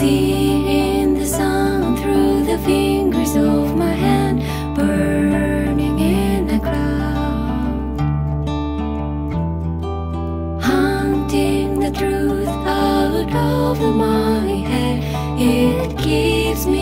See in the sun through the fingers of my hand burning in a cloud. Hunting the truth out of my head it keeps me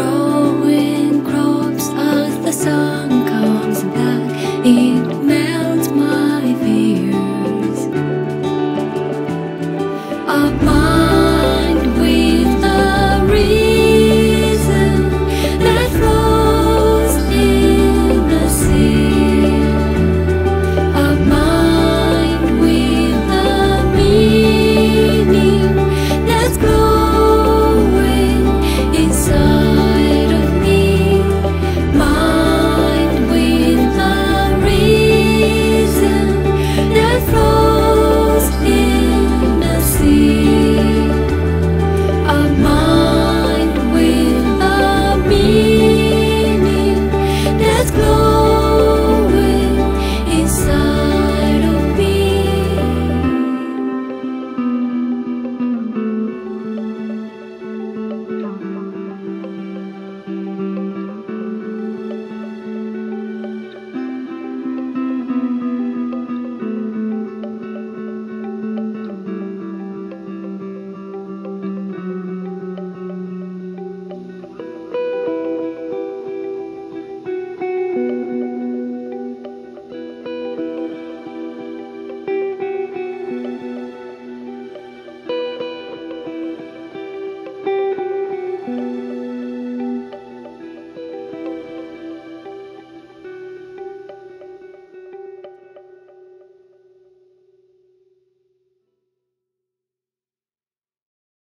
grow